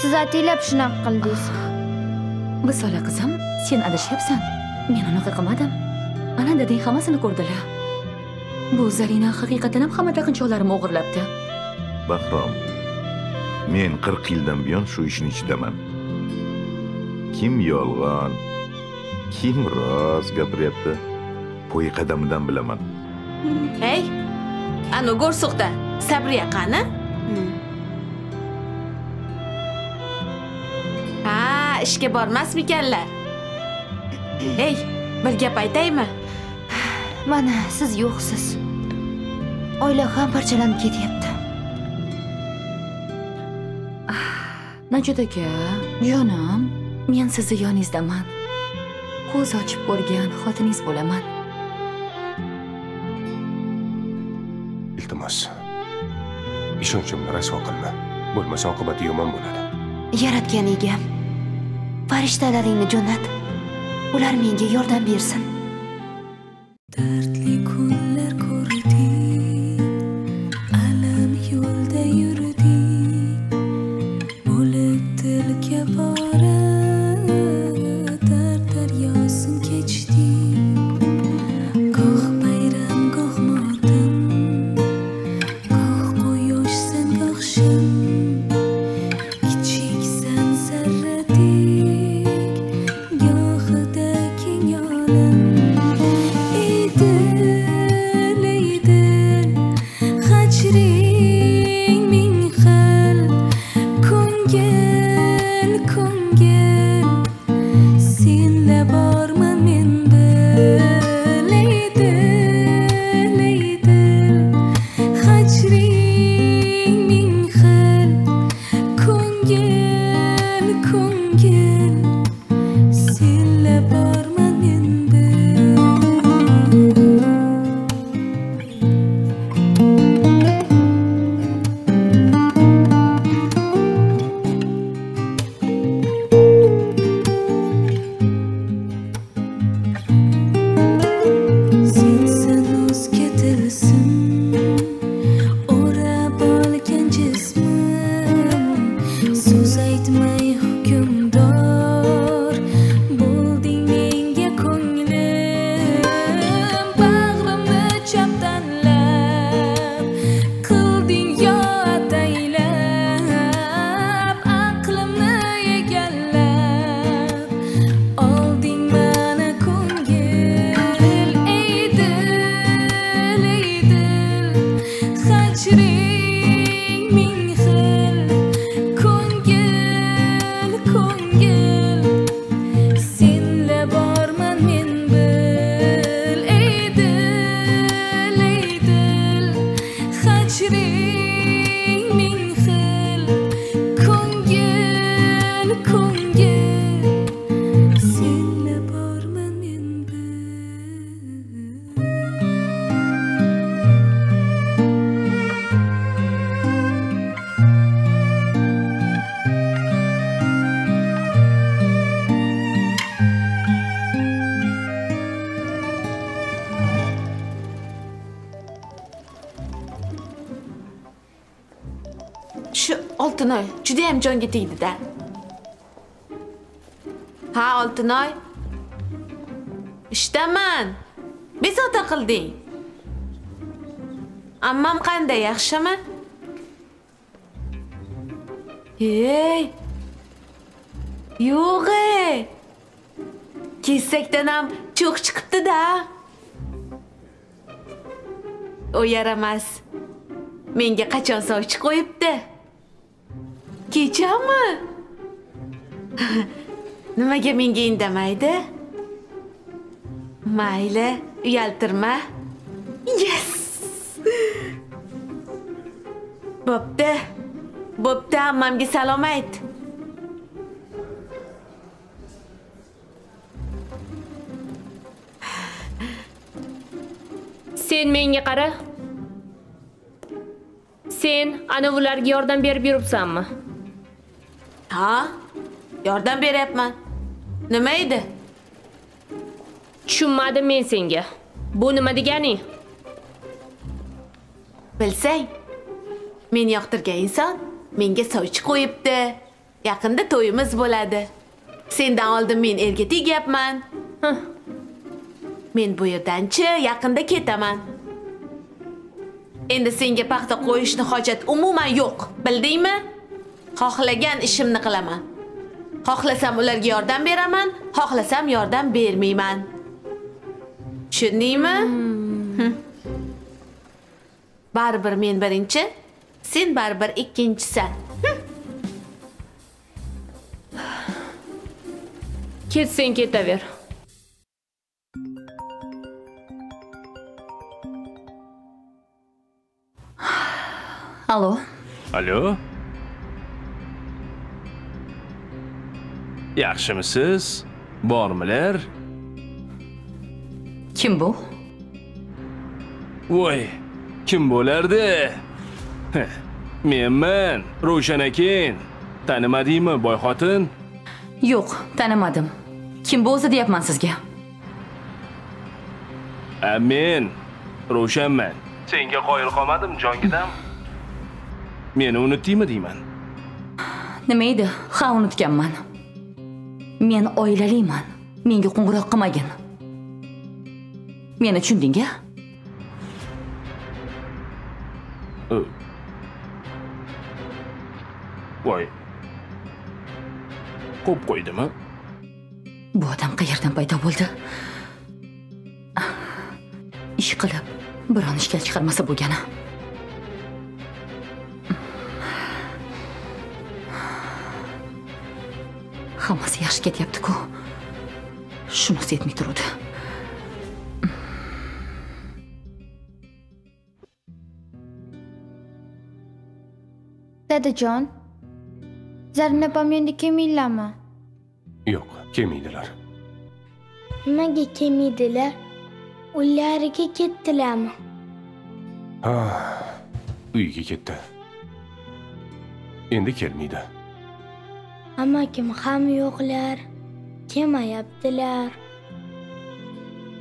siz atilab shunaqa qildingiz bisola qizim sen adashyapsan men unaqa qilmadim. Ana dadang hammasini ko'rdilar. Bu zarina haqiqatan ham hamma taqinchoqlarimni o'g'irlabdi. Bahrom men 40 yildan buyon shu ishni ichidaman. Kim yolg'on kim rost gapiryapti poyi qadamidan bilaman. Hey anu go'rsuqda sabriya qani ishga bormasmikanlar? Hey bir gap aytaymi? Mana siz yo'qsiz. Oila ham parchalanib ketyapti. Najot aka jonim men sizni yoningizdaman. Ko'z ochib ko'rgan xotiningiz bo'laman. Iltimos. Ishonchimni rasvo qilma. Bo'lmasa oqibati yomon bo'ladi. Yaratgan egam farishtalaringni jo'nat. Ular menga yordam bersin. Judayam jonga tegdida Ha, oltinoy. Ishdaman. Bezovta qilding. Ammam qanday, yaxshimi? ey Yo'q. ey. Kesakdan ham cho'q chiqibdi-da. O yaramas. Menga qachon sovchi qo'yibdi? Kechami? Nimaga menga indamaydi? Mayli, uyaltirma. Yes! Bo'pti. Bo'pti, ammamga salom ayt. Sen menga qara. Sen ana ularga yordam berib yuribsanmi? Ha? Yordam beryapman. Nima edi? Tushunmadim men senga. Bu nima degani? Bilsang, meni yoqtirgan inson menga sovchi qo'yibdi. Yaqinda to'yimiz bo'ladi. Sendan oldin men erga tegyapman. Men bu yerdan-chi yaqinda ketaman. Endi senga paxta qo'yishni hojat umuman yo'q, bildingmi? Xohlagan ishimni qilaman. Xohlasam ularga yordam beraman, xohlasam yordam bermayman. Tushundingmi? Hm. Baribir men birinchi, sen baribir ikkinchisan. Ketsang ketaver. Allo, Alo? Yaxshimisiz? Bormilar? kim bu? Voy, kim bo'lardi? Menman, Ravshan akin. Tanimadingmi, boy xotin? Yo'q, tanimadim. Kim bu o'zi deyapman sizga? A men Ravshanman. Senga qoyil qolmadim, jongidam. Meni unutdingmi deyman. Nima edi? Ha, unutganman. Men oilaliman. Menga qo'ng'iroq qilmagin. Meni tushunding-a? Ö. Voy. Qo'p qo'ydimi? Bu odam qayerdan paydo bo'ldi? Ish qilib, biron ishga chiqarmasa bo'lgani. Hammasi yaxshi ketyapti-ku. Shunisi yetmay turadi. Dadajon, Zarina opam endi kelmaylarmi? Yo'q, kelmaydilar. Nimaga kelmaydilar? Uylariga ketdilarmi? Ha, uyiga ketdi. Endi kelmaydi. Amakim ham yo'qlar. Kelmayaptilar.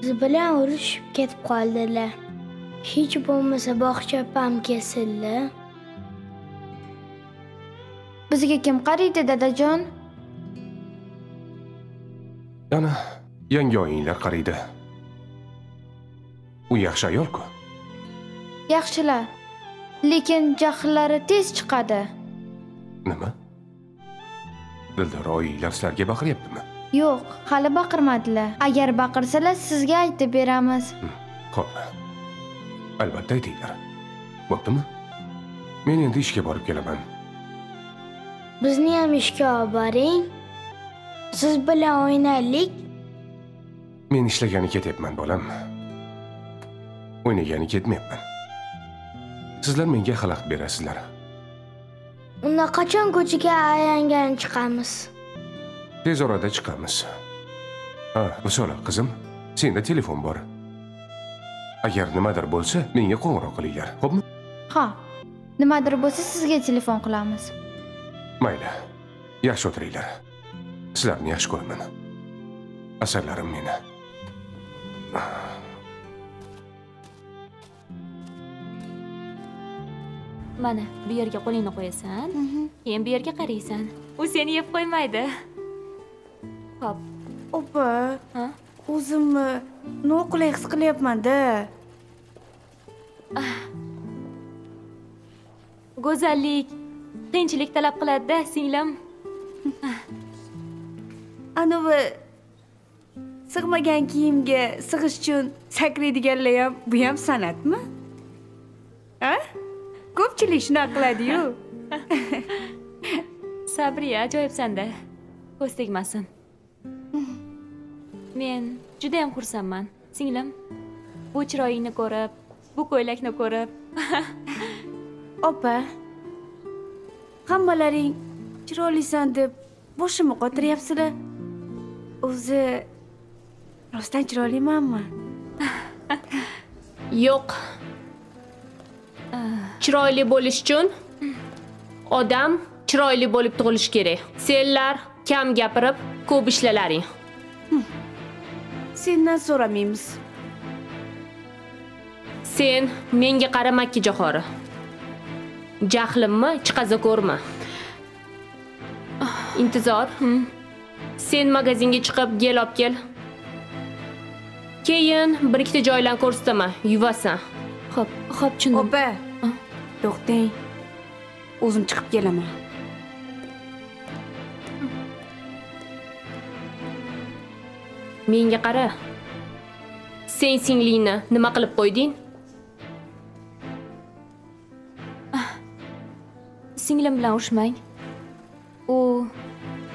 Biz bilan urushib ketib qoldilar. Hech bo'lmasa bog'cha opam kelsinlar. Bizga kim qaraydi, dadajon? Yana yangi oyinglar qaraydi. U yaxshi ayol-ku. Yaxshilar. Lekin jahllari tez chiqadi. Nima? Dildora oyinglar sizlarga baqiryaptimi? Yo'q, hali baqirmadilar. Agar baqirsalar, sizga aytib beramiz. Xo'p. Albatta aytinglar. Bo'ptimi? Men endi ishga borib kelaman. Bizni ham ishga olib boring. Siz bilan o'ynaylik. Men ishlagani ketyapman, bolam. O'ynagani ketmayapman. Sizlar menga xalaqit berasizlar. Unda qachon ko'chaga ayangan chiqamiz? Tez orada chiqamiz. Ha, Risola qizim, senda telefon bor. Agar nimadir bo'lsa, menga qo'ng'iroq qilinglar, xo'pmi? Ha. Nimadir bo'lsa sizga telefon qilamiz. Mayli. Yaxshi o'tiringlar. Sizlarni yaxshi ko'raman. Asarlarim meni. Mana, bu yerga qo'lingni qo'yasan, keyin bu yerga qaraysan. U seni yeb qo'ymaydi. Hop. Opa, Ha? o'zimni noqulay his qilyapman-da. Go'zallik qiyinchilik talab qiladi-da, singlim. Anavi sig'magan kiyimga sig'ish uchun sakraydiganlar ham bu ham san'atmi? Ha? Ko'pchilik shunaqa qiladi-yu. Sabriya, ajoyibsan-da. Ko'z tegmasin. Men juda ham xursandman, singlim. Bu chiroyingni ko'rib, bu ko'ylakni ko'rib. Opa, hammalaring chiroylisan deb boshimni qotiryapsizlar. O'zi rostdan chiroylimanmi? Yo'q. Chiroyli bo'lish uchun odam chiroyli bo'lib tug'ilishi kerak. Senlar kam gapirib, ko'p ishlalaring. Sendan so'ramaymiz. Sen menga qara Makka johori. Jahlimni chiqaza ko'rma. Intizor sen magazinga chiqib gel olib kel keyin bir ikkita joylarni ko'rsataman yuvasan Xo'p, xo'p, tushundim. opa to'xtang o'zim chiqib kelaman menga qara sen singlingni nima qilib qo'yding Singlim bilan urushmang. U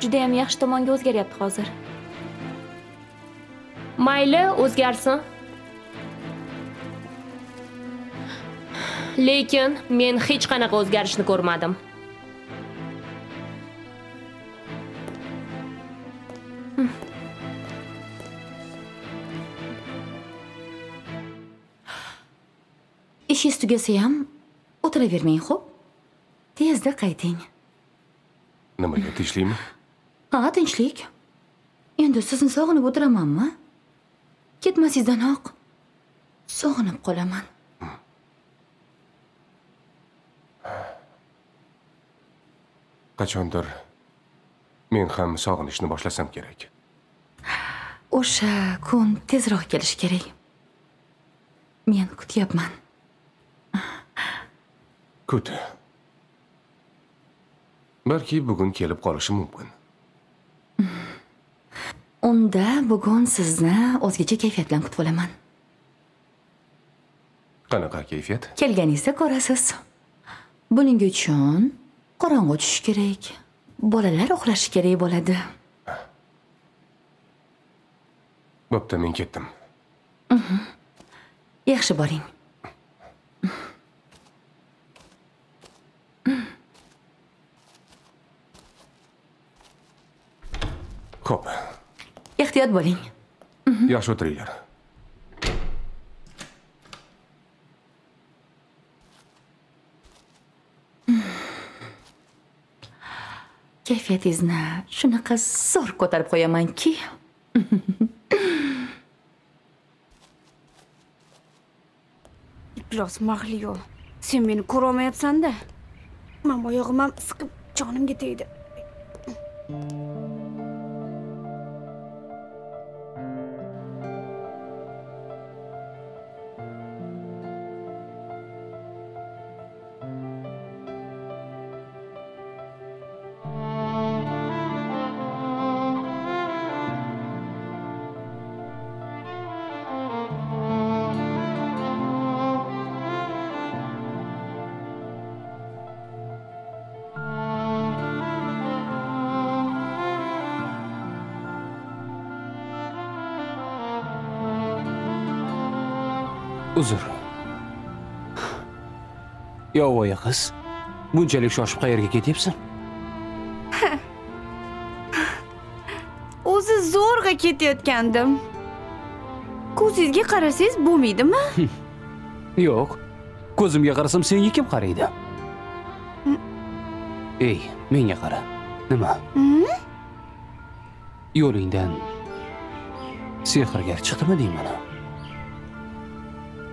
juda ham yaxshi tomonga o'zgaryapti hozir. mayli o'zgarsin lekin men hech qanaqa o'zgarishni ko'rmadim Ishingiz tugasa ham o'tiravermang, xo'p? Tezda qayting. Nimaga tinchlikmi? Ha, tinchlik. Endi sizni sog'inib o'tiramanmi? Ketmasingizdan-oq sog'inib qolaman. Qachondir men ham sog'inishni boshlasam kerak. O'sha kun tezroq kelishi kerak. Men kutyapman. Kut. Balki bugun kelib qolishi mumkin. Unda bugun sizni o'zgacha kayfiyat bilan kutib olaman. Qanaqa kayfiyat? Kelganingizda ko'rasiz. Buning uchun qorong'i tushishi kerak. Bolalar uxlashi kerak bo'ladi. Bo'pti, men ketdim. Yaxshi boring. Xo'p, Ehtiyot bo'ling. yaxshi o'tiringlar. Kayfiyatingizni shunaqa zo'r ko'tarib qo'yamanki. iflos mahliyo sen meni ko'rolmayapsanda. Man oyog'im ham siqib jonimga tegdi. Yovvoyi qiz bunchalik shoshib qayerga ketyapsan? O'zi zo'rg'a ketayotgandim. Ko'zingizga qarasangiz bo'lmaydimi yo'q ko'zimga qarasam senga kim qaraydi? Ey menga qara nima? Hmm? yo'lingdan sehrgar chiqdimi deyman.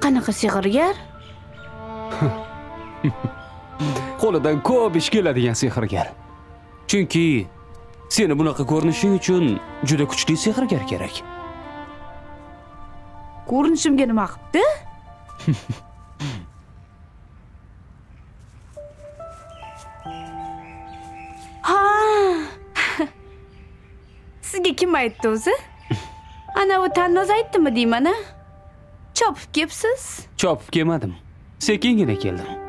Qanaqa sehrgar qo'lidan ko'p ish keladigan sehrgar. Chunki seni bunaqa ko'rinishing uchun juda kuchli sehrgar kerak. Ko'rinishimga nima qilibdi? Ha! Sizga kim aytdi o'zi? Anavi tannoz aytdimi deyman a chopib kelibsiz? Chopib kelmadim. Sekingina keldim.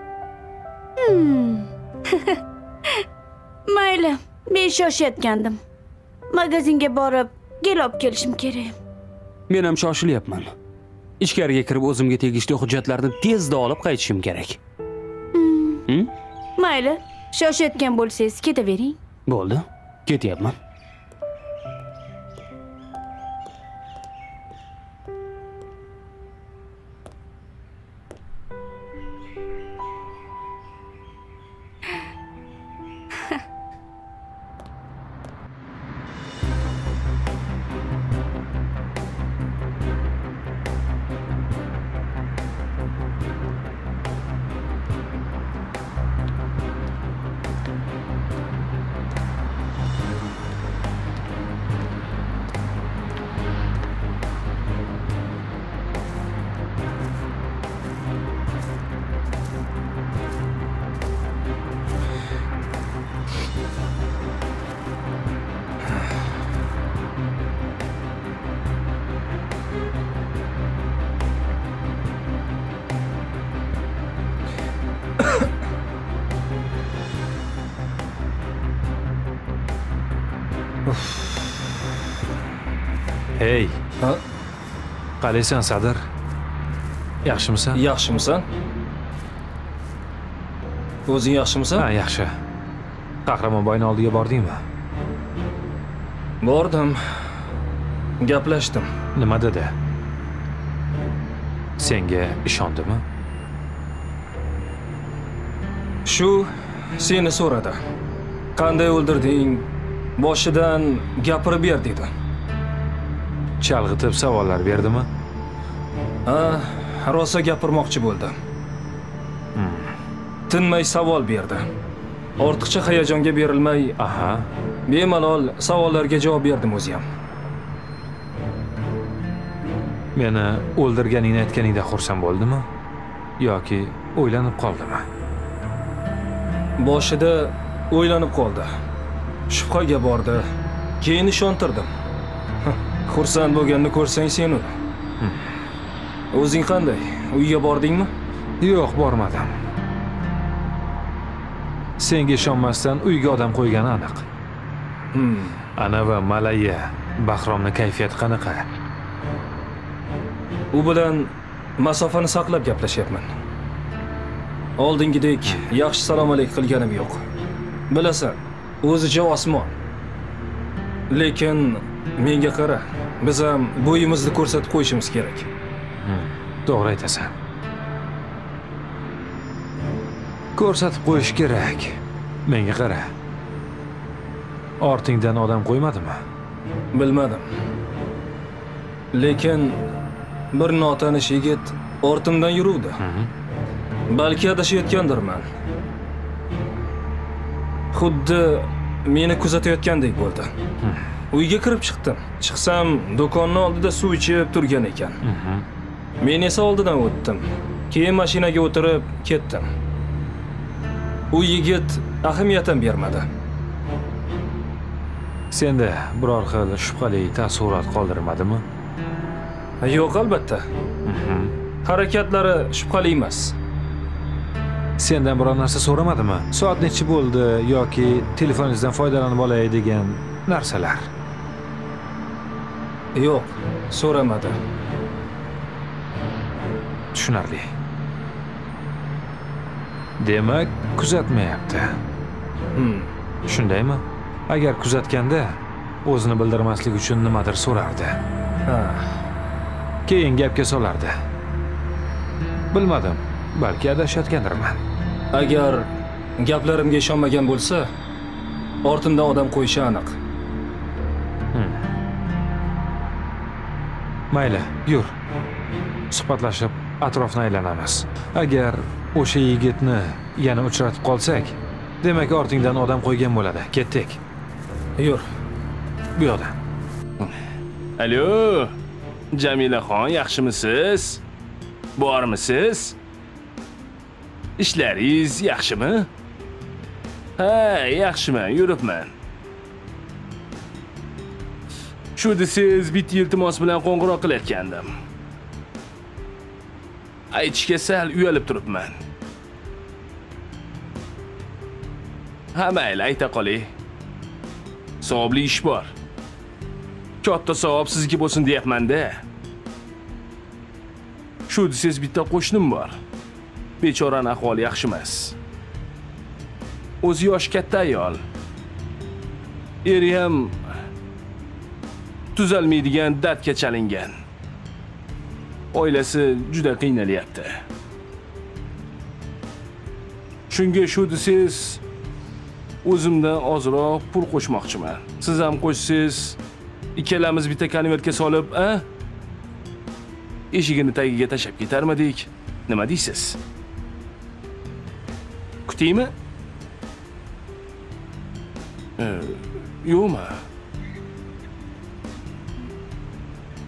mayli men shoshayotgandim. Magazinga borib gel olib kelishim kerak. Men ham shoshilyapman. Ichkariga kirib o'zimga tegishli hujjatlarni tezda olib qaytishim kerak. Hmm? mayli shoshayotgan bo'lsangiz ketavering. Bo'ldi. Ketyapman Qalaysan, Sadir? Yaxshimisan? Yaxshimisan? O'zing yaxshimisan? Ha, yaxshi. Qahramonboyni oldiga bordingmi? Bordim. Gaplashdim. Nima dedi? Senga ishondimi? Shu seni so'radi. Qanday o'ldirding? Boshidan gapirib ber dedi. Chalg'itib savollar berdimi? Rosa gapirmoqchi bo'ldi. Tinmay savol berdi. Ortiqcha hayajonga berilmay, aha, bemalol savollarga javob berdim o'zi ham. Meni o'ldirganingni aytganingda xursand bo'ldimi? Yoki o'ylanib qoldimi? Boshida o'ylanib qoldi. Shubhaga bordi. Keyin ishontirdim. Xursand bo'lganini ko'rsang sen uni. O'zing qanday? Uyga bordingmi? Yo'q, bormadim. Senga ishonmasdan uyga odam qo'ygani aniq. Hmm. Ana va Malaya, Bahromni kayfiyati qanaqa? U bilan masofani saqlab gaplashyapman. Oldingidek yaxshi salom alik qilganim yo'q. Bilasan, o'zicha osmon. Lekin menga qara, biz ham bo'yimizni ko'rsatib qo'yishimiz kerak. To'g'ri aytasan. Ko'rsatib qo'yish kerak. Menga qara. Ortingdan odam qo'ymadimi? Bilmadim. Lekin bir notanish yigit ortimdan yuruvdi. Balki adashayotgandirman. Xuddi meni kuzatayotgandek bo'ldi. Uyga kirib chiqdim. Chiqsam, do'konni oldida suv ichib turgan ekan. Men esa oldidan o'tdim. Keyin mashinaga o'tirib ketdim. U yigit ahamiyat ham bermadi. Senda biror xil shubhali taassurot qoldirmadimi? Yo'q, albatta. Harakatlari shubhali emas. Sendan biror narsa so'ramadimi? Soat nechi bo'ldi yoki telefoningizdan foydalanib olay degan narsalar. Yo'q, so'ramadi. Tushunarli. Demak, kuzatmayapti. Hmm. Shundaymi? Agar kuzatganda o'zini bildirmaslik uchun nimadir so'rardi. Ha. Keyin gapga solardi. Bilmadim, balki adashayotgandirman. Agar gaplarimga ishonmagan bo'lsa, ortimdan odam qo'yishi aniq. Mayli, yur. Suhbatlashib atrofni aylanamiz. Agar o'sha yigitni yana uchratib qolsak, demak ortingdan odam qo'ygan bo'ladi. Ketdik. Yur. Bu yoqda. Alo, Jamilaxon, yaxshimisiz? Bormisiz? Ishlaringiz yaxshimi? Ha, yaxshiman, yuribman. Shu desangiz bitta iltimos bilan qo'ng'iroq qilayotgandim. Aytishga sal uyalib turibman. Ha, mayli, ayta qolay Savobli ish bor. Katta savob sizga bo'lsin deyapman-da. Shu desangiz bitta qo'shnim bor. Bechorani ahvoli yaxshi emas. O'zi yosh katta ayol. Eri ham tuzalmaydigan dardga chalingan. Oilasi juda qiynalyapti. Shunga shu desiz o'zimdan ozroq pul qo'shmoqchiman. Siz ham qo'shsiz, ikkalamiz bitta konvertga solib, a? Eshigini tagiga tashab ketarmidik? Nima deysiz? Kutaymi? E, yo'qmi?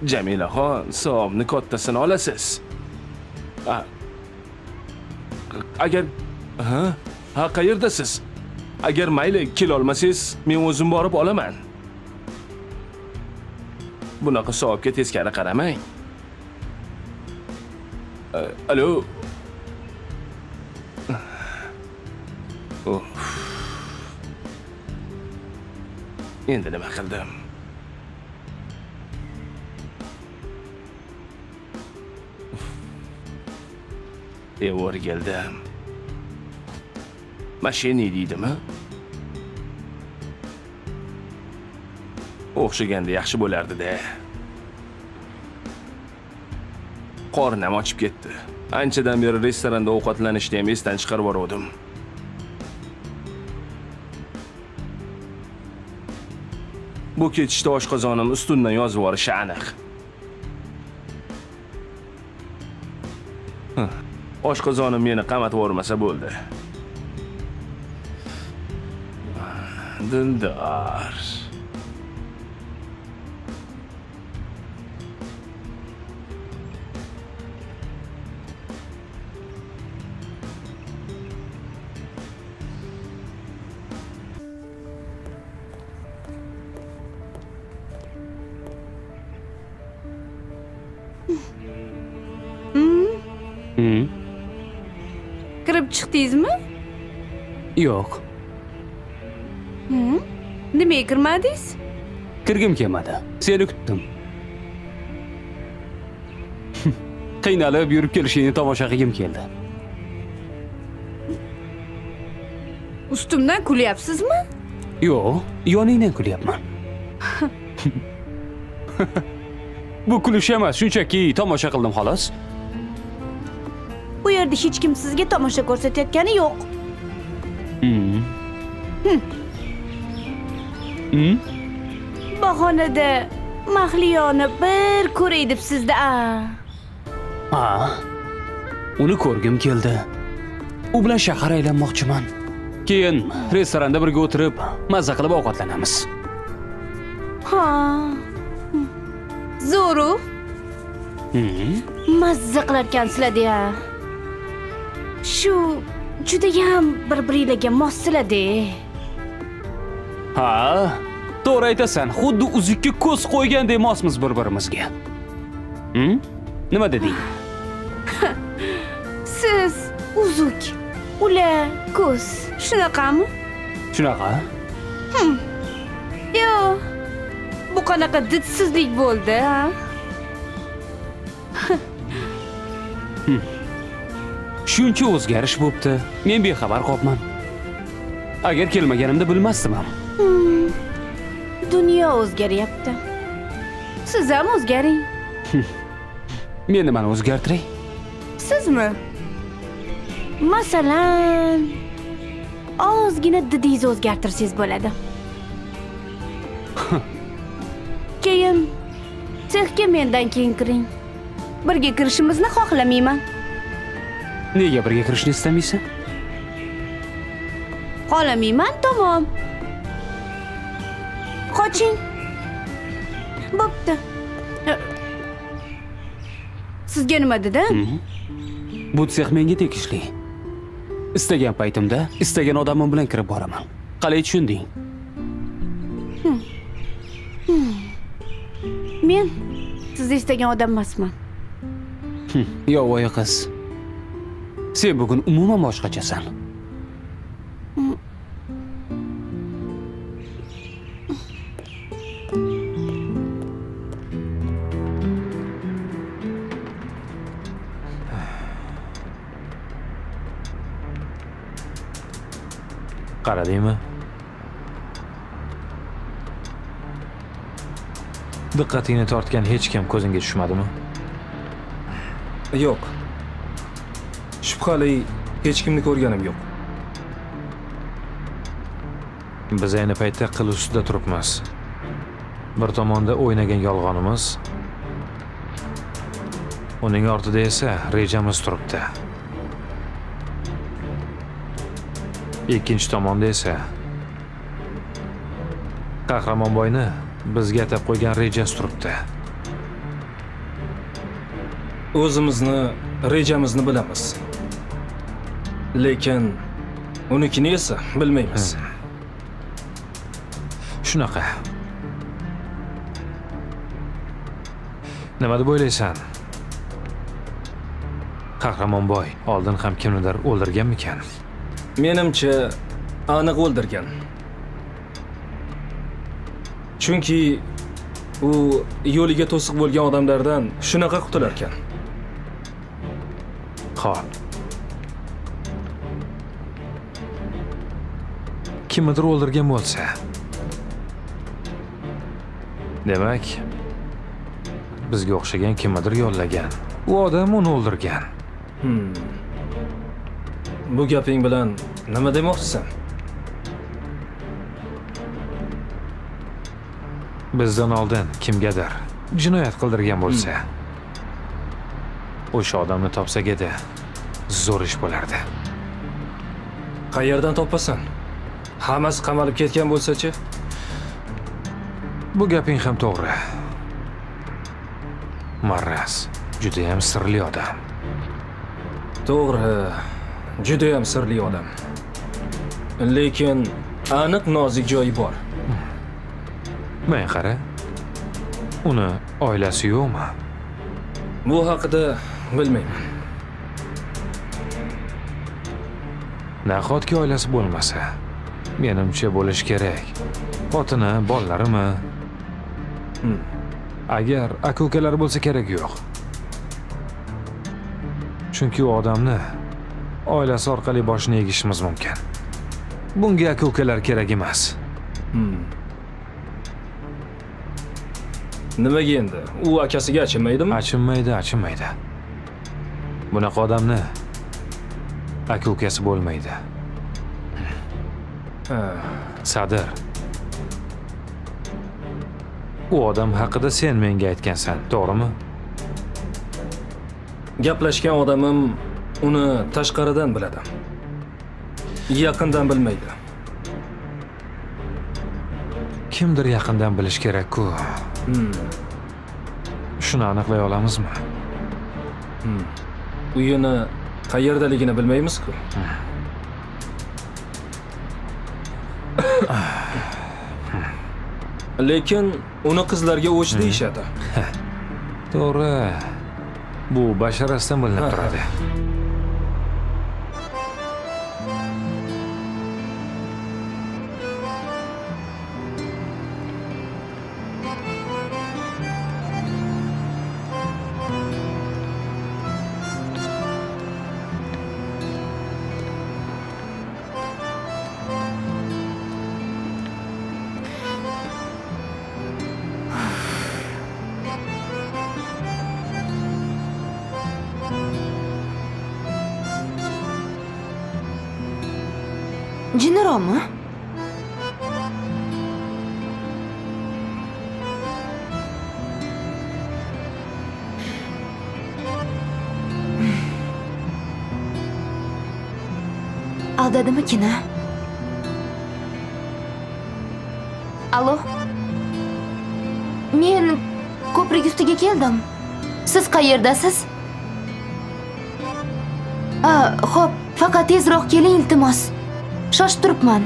Jamilaxon, savobni kattasini olasiz. Ah. Agar ha, ha qayerdasiz? Agar mayli kelolmasangiz, men o'zim borib olaman. Bunaqa savobga teskari qaramang. Eh, alo. endi nima qildim devor keldim mashina deydimi o'xshaganda yaxshi bo'lardi-da. Qornim ochib ketdi. Anchadan beri restoranda ovqatlanishni ham esdan chiqarib yubordim. Bu ketishda oshqozonim ustundan yozib yuborishi aniq. Oshqozonim meni qamatib yubormasa bo'ldi. Dildor. Kirgim kelmadi. Seni kutdim. Qiynalib yurib kelishingni tomosha qilgim keldi. Ustimdan kulyapsizmi? Yo'q, yoningdan kulyapman. Bu kulish emas, shunchaki tomosha qildim xolos. Bu yerda hech kim sizga tomosha ko'rsatayotgani yo'q. Bahonada Mahliyoni bir ko'ray deb sizda. a. Ha. Uni ko'rgim keldi. U bilan shahar aylanmoqchiman. Keyin restoranda birga o'tirib, mazza qilib ovqatlanamiz. Ha. Zo'ru, Hmm. mazza qilarkansizlar-da. Shu judayam bir-biringlarga mossizlar-da. Ha, to'g'ri aytasan. Xuddi uzukka ko'z qo'ygandek mosmiz bir-birimizga. Hmm? Nima deding? Siz uzuk, ular ko'z. Shunaqami? Shunaqa? Hm. Yo. Bu qanaqa didsizlik bo'ldi, ha? Shuncha o'zgarish bo'pti. Men bexabar qolibman. Agar kelmaganimda bilmasdim ham. Hmm. Dunyo o'zgaryapti. Siz ham o'zgaring. Men nimani o'zgartiray? Sizmi? Masalan, ozgina didingizni o'zgartirsangiz bo'ladi. Keyin sexga mendan keyin kiring. Birga kirishimizni xohlamayman. Nega birga kirishni istamaysan? Xohlamayman, tamom. Qoching. Bo'pti. Sizga nima dedi? Bu sex menga tegishli. Istagan paytimda istagan odamim bilan kirib boraman. Qalay tushunding? Men sizni istagan odam emasman. Yovvoyi qiz. Sen bugun umuman boshqachasan. Qaradingmi? Diqqatingni tortgan hech kim ko'zingga tushmadimi? Yo'q. Shubhali hech kimni ko'rganim yo'q. Biz ayni paytda qil ustida turibmiz. Bir tomonda o'ynagan yolg'onimiz, uning ortida esa rejamiz turibdi. Ikkinchi tomonda esa Qahramonboyni bizga atab qo'ygan rejasi turibdi. O'zimizni rejamizni bilamiz. Lekin unikini esa bilmaymiz. Shunaqa. Nima deb o'ylaysan? Qahramonboy oldin ham kimnidir o'ldirganmikan? Menimcha aniq o'ldirgan. chunki u yo'liga to'siq bo'lgan odamlardan shunaqa qutular ekan Xo'p. Kimnidir o'ldirgan bo'lsa. Demak, bizga o'xshagan kimnidir yollagan. U odam uni o'ldirgan. Hmm. Bu gaping bilan nima demoqchisan Bizdan oldin kimgadir jinoyat qildirgan bo'lsa, o'sha odamni topsak edi, zo'r ish bo'lardi. qayerdan topasan hammasi qamalib ketgan bo'lsa-chi Bu gaping ham to'g'ri. Marras juda ham sirli odam. to'g'ri judayam sirli odam lekin aniq nozik joyi bor Men qara. Uni oilasi yo'qmi? bu haqida bilmayman Nahotki oilasi bo'lmasa, menimcha bo'lish kerak. Xotini, bolalarimi? Agar aka-ukalari bo'lsa kerak yo'q. Chunki u odamni oilasi orqali boshini egishimiz mumkin. Bunga aka-ukalar kerak emas. Hmm. nimaga endi u akasiga achinmaydimi Achinmaydi, achinmaydi. Bunaqa odamni aka-ukasi bo'lmaydi. Sadir. U odam haqida sen menga aytgansan, to'g'rimi? gaplashgan odamim uni tashqaridan biladi yaqindan bilmaydi Kimdir yaqindan bilish kerak-ku. Hmm. Shuni aniqlay olamizmi? Hmm. uyini qayerdaligini bilmaymiz-ku lekin uni qizlarga o'ch deyishadi To'g'ri. Bu basharasidan bilinib turadi. Aldadimi kina? Allo? Men ko'prik ustiga keldim. Siz qayerdasiz? A, xo'p, faqat tezroq keling iltimos. Shoshib turibman.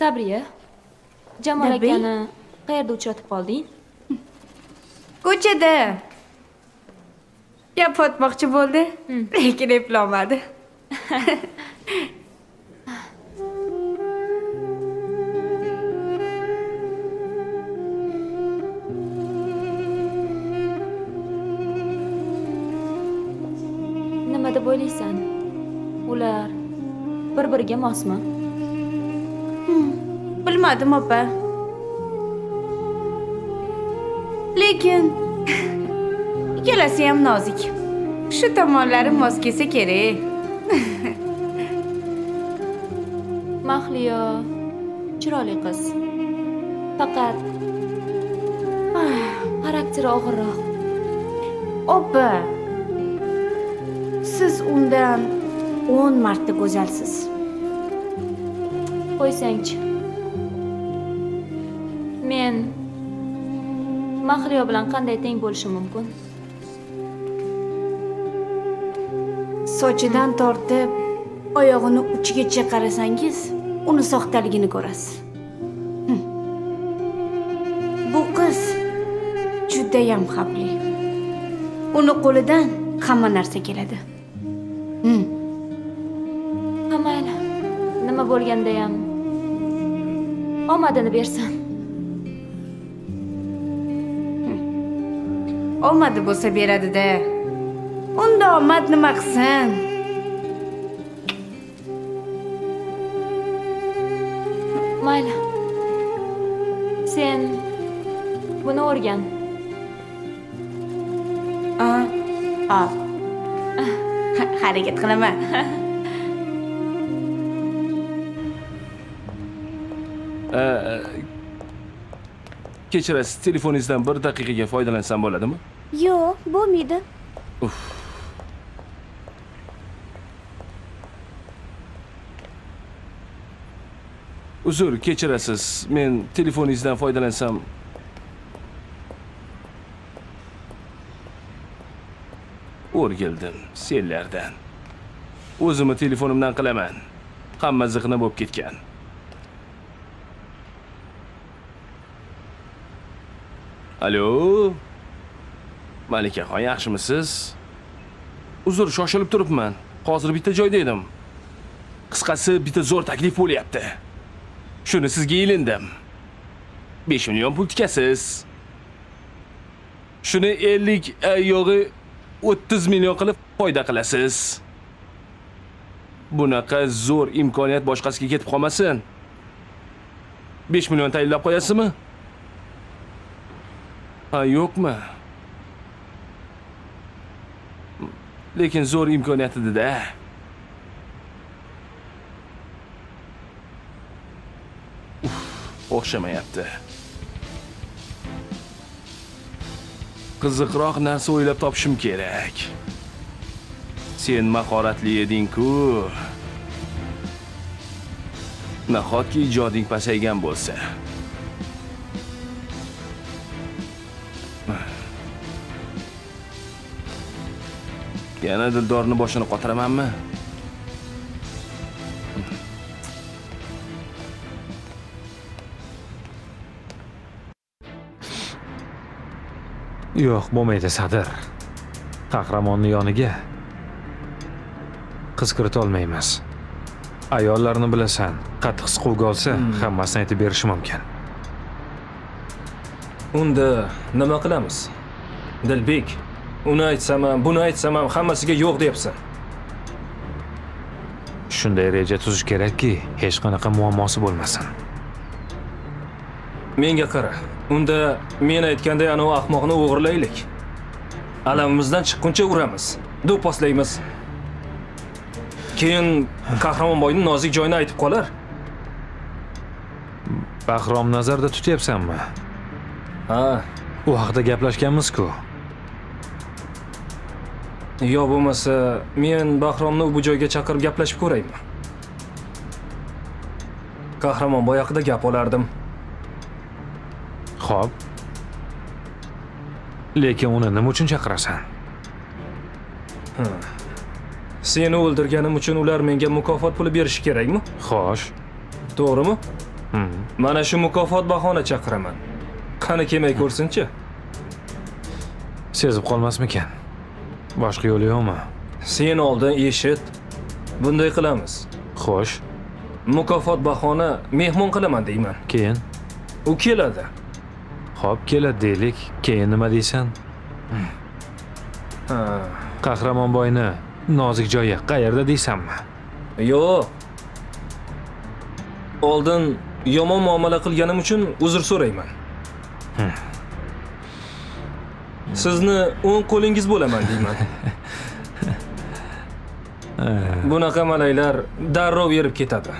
Sabriya jamol akani qayerda uchratib qolding Ko'chada. Gap otmoqchi bo'ldi, lekin eplolmadi. nima deb o'ylaysan ular bir biriga mosmi Bilmadim opa. Lekin ikkalasi ham nozik. Shu tomonlari mos kelsa kerak. mahliyo chiroyli qiz faqat xarakteri og'irroq Opa. Siz undan 10 marta go'zalsiz. qo'ysangchi men mahliyo bilan qanday teng bo'lishim mumkin? Sochidan tortib oyog'ini uchigacha qarasangiz uni soxtaligini ko'rasiz. Bu qiz judayam xavfli. Uni qo'lidan hamma narsa keladi. Hm. Ha, mayli. Nima bo'lgandayam omadini bersin omadi bo'lsa beradida unda omad nima qilsin? Mayli. Sen buni o'rgan. A harakat qilaman. Kechirasiz telefoningizdan bir daqiqaga foydalansam bo'ladimi yo'q bo'lmaydi Uf. uzr kechirasiz. Men telefoningizdan foydalansam. O'rgildim senlardan o'zimni telefonimdan qilaman. Hamma ziqna bo'lib ketgan. Alo? Malikaxon yaxshimisiz? Uzr shoshilib turibman. Hozir bitta joyda edim qisqasi bitta zo'r taklif bo'lyapti. Shuni sizga ilindim. 5 million pul tikasiz. Shuni 50 ay yo'g'i 30 million qilib foyda qilasiz. Bunaqa zo'r imkoniyat boshqasiga ketib qolmasin. 5 million tayinlab qo'yasizmi? Ha yo'qmi? Lekin zo'r imkoniyat edi-da. O'xshamayapti. Qiziqroq narsa o'ylab topishim kerak. Sen mahoratli eding-ku. Nahotki ijoding pasaygan bo'lsa. Yana dildorni boshini qotiramanmi? yo'q bo'lmaydi sadir. Qahramonni yoniga. Qiz kirita olmaymiz ayollarni bilasan qattiq siquvga olsa hammasini aytib berishi mumkin. Unda nima qilamiz? Dilbek uni aytsam ham buni aytsam ham hammasiga yo'q deyapsan shunday reja tuzish kerakki hech qanaqa muammosi bo'lmasin. Menga qara unda men aytganday anavi ahmoqni o'g'irlaylik. Alamimizdan chiqquncha uramiz do'pposlaymiz keyin qahramonboyni nozik joyini aytib qolar. Bahrom nazarda tutyapsanmi? Ha. U haqida gaplashganmiz-ku yo bo'lmasa men bahromni bu joyga chaqirib gaplashib ko'raymi? Qahramonboy haqida gap olardim. Xo'p. Lekin uni nima uchun chaqirasan? seni o'ldirganim uchun ular menga mukofot puli berishi kerakmi? Xo'sh. To'g'rimi? Mana shu mukofot bahona chaqiraman. Qani kelmay ko'rsinchi. Sezib qolmasmikan? Boshqa yo'li yo'qmi? sen oldin eshit bunday qilamiz Xo'sh, mukofot bahona mehmon qilaman deyman keyin u keladi Xo'p, keladi deylik. Keyin nima deysan? Ha. Qahramonboyni nozik joyi qayerda deysanmi? yo'q oldin yomon muomala qilganim uchun uzr so'rayman sizni o'ng qo'lingiz bo'laman deyman bunaqa malaylar darrov erib ketadi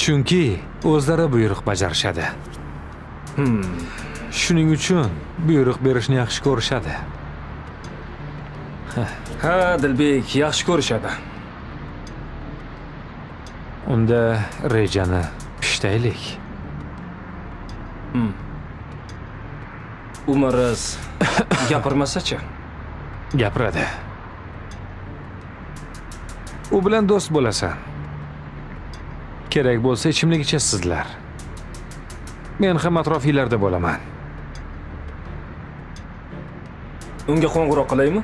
Chunki o'zlari buyruq bajarishadi. Hmm. Shuning uchun buyruq berishni yaxshi ko'rishadi. ha dilbek yaxshi ko'rishadi Unda rejani pishtaylik. Umariz gapirmasachi? Gapiradi. U bilan do'st bo'lasan. Kerak bo'lsa ichimlik ichasizlar men ham atrofinglarda bo'laman. Unga qo'ng'iroq qilaymi?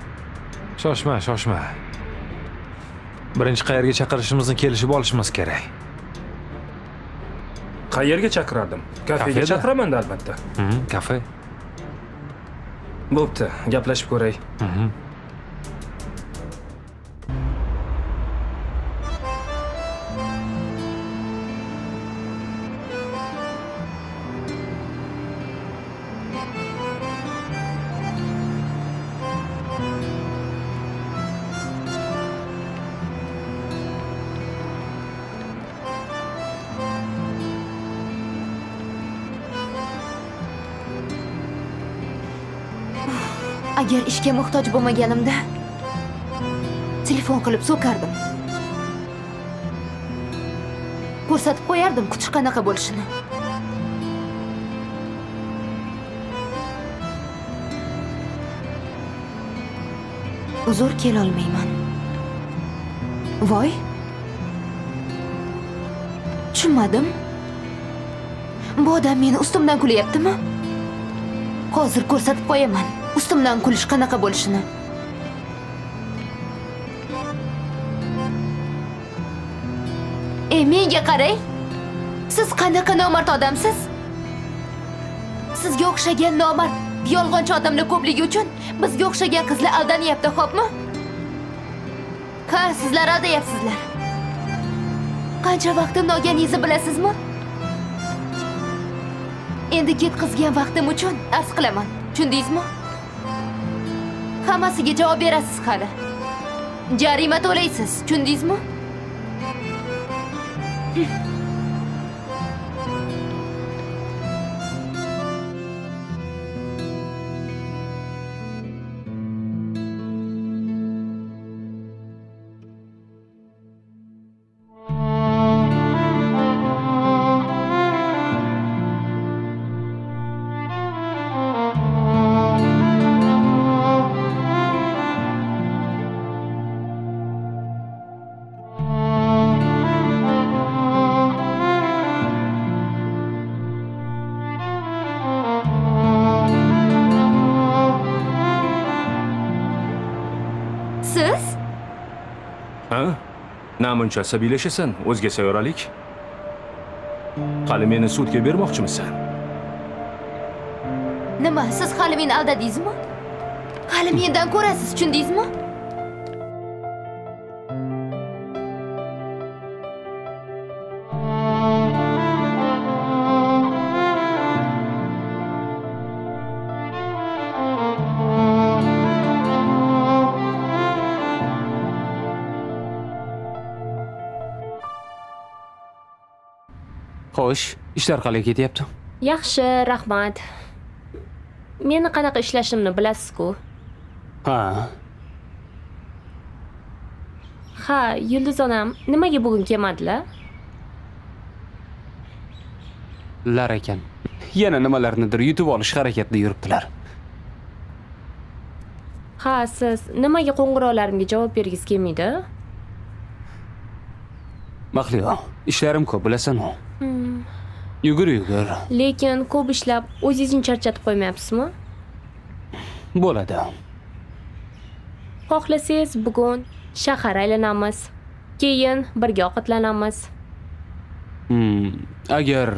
Shoshma shoshma. Birinchi qayerga chaqirishimizni kelishib olishimiz kerak. Qayerga chaqirardim? Kafega chaqiraman albatta. Kafe bo'pti gaplashib ko'ray ishga muhtoj bo'lmaganimda telefon qilib so'kardim. Ko'rsatib qo'yardim kutish qanaqa bo'lishini. Uzr kelolmayman. Voy. Tushunmadim. Bu odam meni ustimdan kulyaptimi? Hozir ko'rsatib qo'yaman. Ustimdan kulish qanaqa bo'lishini. E menga qarang. Siz qanaqa nomard odamsiz? Sizga o'xshagan nomard yolg'onchi odamlar ko'pligi uchun bizga o'xshagan qizlar aldanyapti xo'pmi? Ha sizlar aldayapsizlar. Qancha vaqtim olganingizni bilasizmi? Endi ketqizgan vaqtim uchun afv qilaman. Tushundingizmi? Hammasiga javob berasiz hali. Jarima to'laysiz tushundingizmi? Siz? Ha? Namuncha asabiylashasan o'zga sayyoralik. Hali meni sudga bermoqchimisan. Nima siz hali meni aldadingizmi? Hali mendan ko'rasiz tushundingizmi xo'sh ishlar qalay ketyapti. Yaxshi rahmat. Meni qanaqa ishlashimni bilasizku. Ha. Ha yulduz onam nimaga bugun kelmadilar? Lar ekan yana nimalarnidir yutib olish harakatida yuribdilar. Ha siz nimaga qo'ng'iroqlarimga javob bergisi kelmaydi? Mahliyo ishlarim ko'p bilasan u Hmm. Yugur yugur lekin ko'p ishlab o'zingizni charchatib qo'ymayapsizmi? Bo'ladi. Xohlasangiz bugun shahar aylanamiz. Keyin birga ovqatlanamiz. Hmm, agar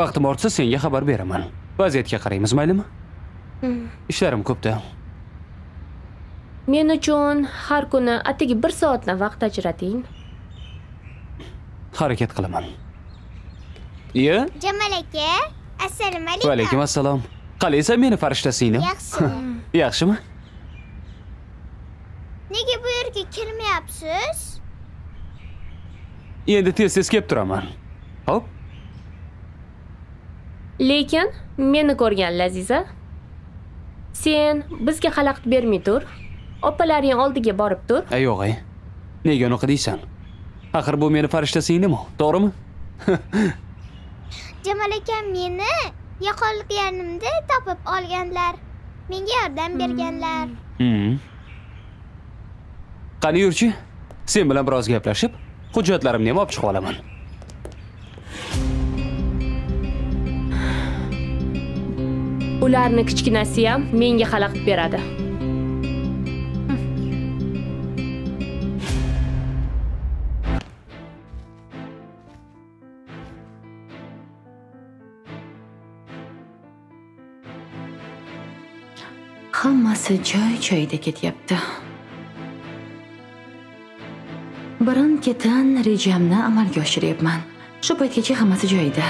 vaqtim ortsa senga xabar beraman. Vaziyatga qaraymiz maylimi? Hmm. ishlarim ko'pda. Men uchun har kuni atigi bir soatdan vaqt ajrating. Harakat qilaman iya? Jamal aka assalomu alaykum. Va alaykum assalom qalaysan meni farishta singlim Yaxshi. yaxshimi? Nega bu yerga kelmayapsiz? Endi tez tez kelib turaman. Hop lekin meni ko'rgan laziza sen bizga xalaqit bermay tur opalaring oldiga borib tur. Ay yo'q ay nega unaqa deysan axir bu meni farishta singlim to'g'rimi jamal akam meni yo'qolganimda topib olganlar. Menga yordam berganlar. Hmm. qani yurchi sen bilan biroz gaplashib hujjatlarimni ham olib chiqib olaman. Ularni kichkinasi ham menga xalaqit beradi hammasi joy joyida ketyapti. Birin ketin rejamni amalga oshiryapman shu paytgacha hammasi joyida.